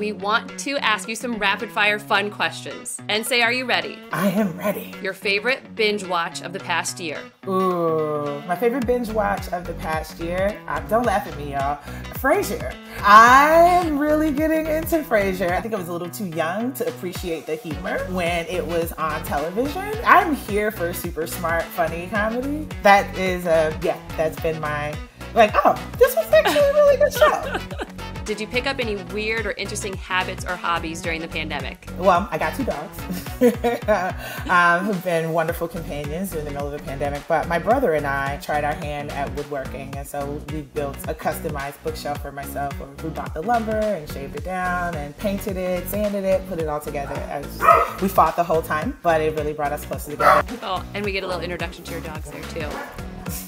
we want to ask you some rapid fire fun questions. Nsé, are you ready? I am ready. Your favorite binge watch of the past year? Ooh, my favorite binge watch of the past year. Uh, don't laugh at me, y'all. Frasier. I'm really getting into Frasier. I think I was a little too young to appreciate the humor when it was on television. I'm here for super smart, funny comedy. That is a yeah. That's been my like. Oh, this was actually a really good show. Did you pick up any weird or interesting habits or hobbies during the pandemic? Well, I got two dogs um, who've been wonderful companions in the middle of the pandemic. But my brother and I tried our hand at woodworking, and so we built a customized bookshelf for myself. We bought the lumber and shaved it down and painted it, sanded it, put it all together. Just, we fought the whole time, but it really brought us closer together. Oh, and we get a little introduction to your dogs there too.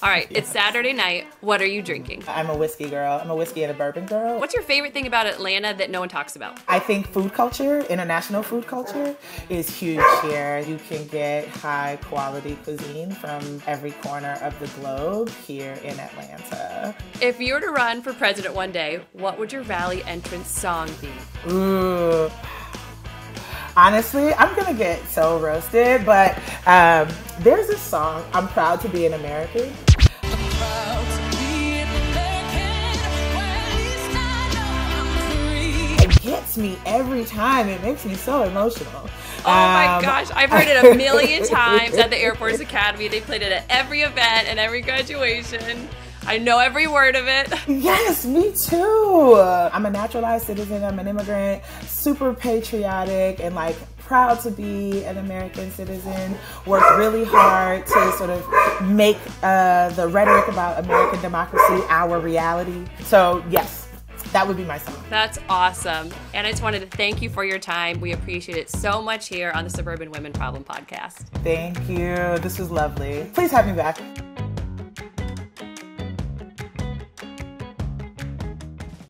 All right, it's Saturday night. What are you drinking? I'm a whiskey girl. I'm a whiskey and a bourbon girl. What's your favorite thing about Atlanta that no one talks about? I think food culture, international food culture, is huge here. You can get high quality cuisine from every corner of the globe here in Atlanta. If you were to run for president one day, what would your rally entrance song be? Ooh. Honestly, I'm gonna get so roasted, but um, there's a song, I'm Proud to Be an American. It gets me every time. It makes me so emotional. Oh my um, gosh, I've heard it a million times at the Air Force Academy. They played it at every event and every graduation. I know every word of it. Yes, me too. I'm a naturalized citizen. I'm an immigrant, super patriotic, and like proud to be an American citizen. Worked really hard to sort of make uh, the rhetoric about American democracy our reality. So, yes, that would be my song. That's awesome. And I just wanted to thank you for your time. We appreciate it so much here on the Suburban Women Problem Podcast. Thank you. This was lovely. Please have me back.